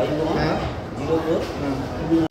phải đi nước. Ừ. Đi nước